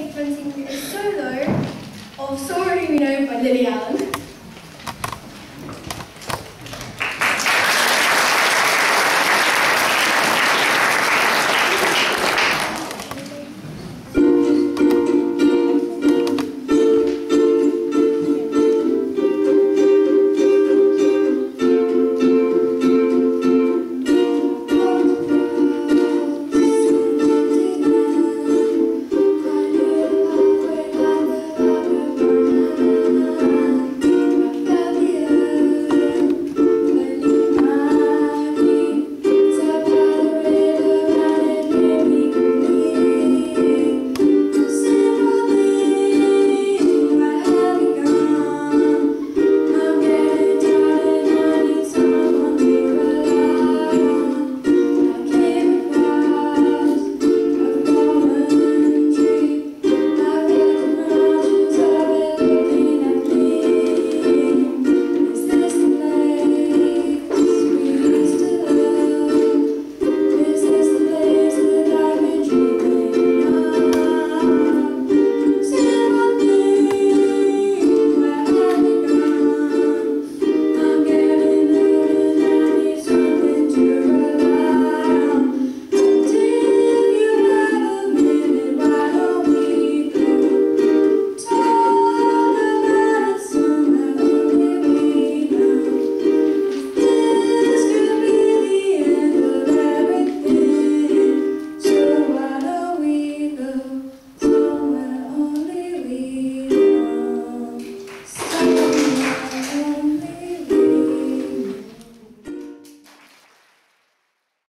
today presenting a solo of Sorry We Know by Lily Allen.